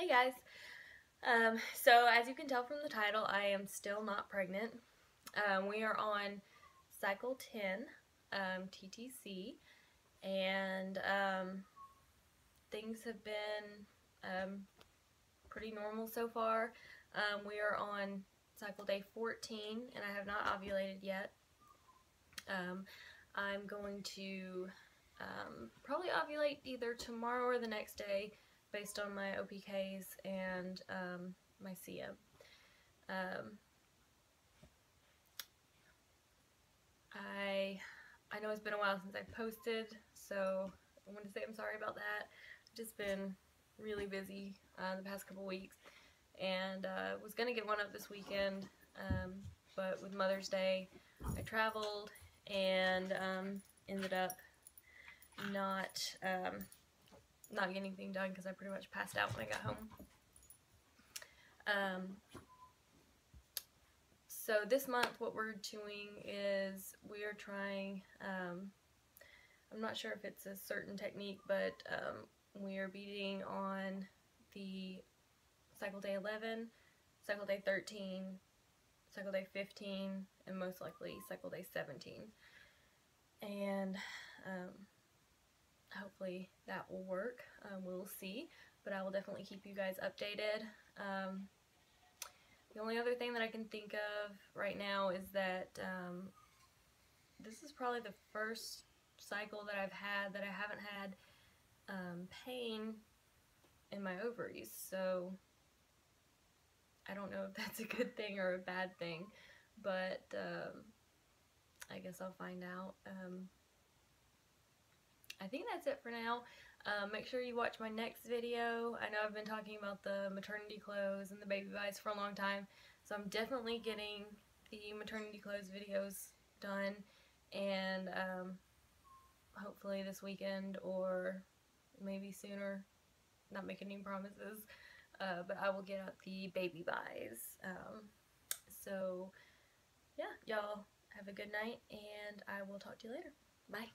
Hey guys. Um, so as you can tell from the title, I am still not pregnant. Um, we are on cycle 10, um, TTC, and um, things have been um, pretty normal so far. Um, we are on cycle day 14, and I have not ovulated yet. I'm going to probably ovulate either tomorrow or the next day based on my OPKs and um, my CM. Um, I I know it's been a while since I posted, so I want to say I'm sorry about that. I've just been really busy uh, the past couple weeks, and uh, was gonna get one up this weekend, um, but with Mother's Day, I traveled and um, ended up not um, not getting anything done because I pretty much passed out when I got home. Um, so this month what we're doing is we are trying, um, I'm not sure if it's a certain technique, but um, we are beating on the cycle day 11, cycle day 13, cycle day 15, and most likely cycle day 17. And um, hopefully that will work. Um, we'll see, but I will definitely keep you guys updated. Um, the only other thing that I can think of right now is that um, this is probably the first cycle that I've had that I haven't had um, pain in my ovaries, so I don't know if that's a good thing or a bad thing, but um, I guess I'll find out. Um, think that's it for now. Um, make sure you watch my next video. I know I've been talking about the maternity clothes and the baby buys for a long time, so I'm definitely getting the maternity clothes videos done, and um, hopefully this weekend or maybe sooner. Not making any promises, uh, but I will get out the baby buys. Um, so, yeah, y'all have a good night, and I will talk to you later. Bye.